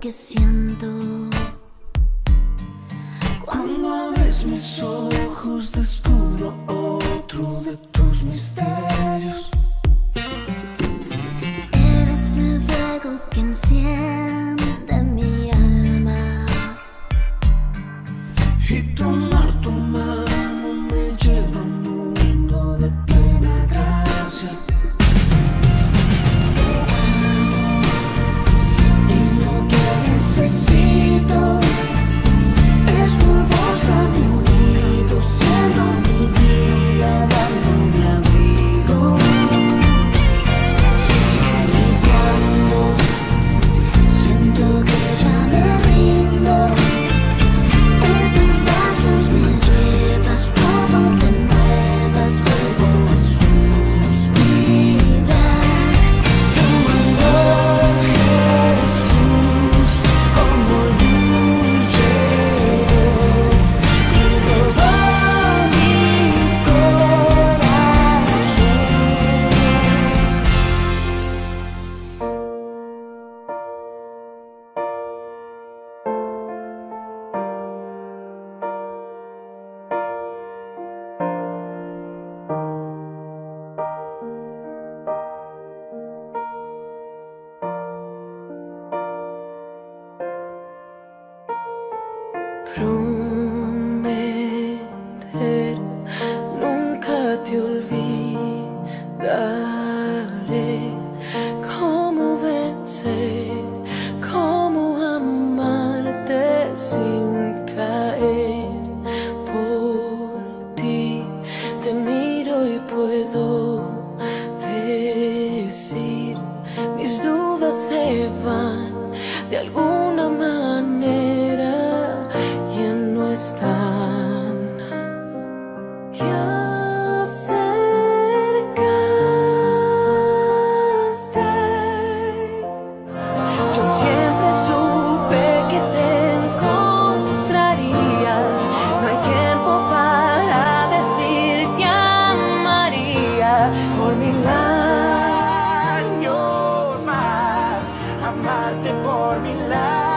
que siento. Cuando abres mis ojos descubro otro de tus misterios. van de alguna manera ya no están. pasarte por mi lado.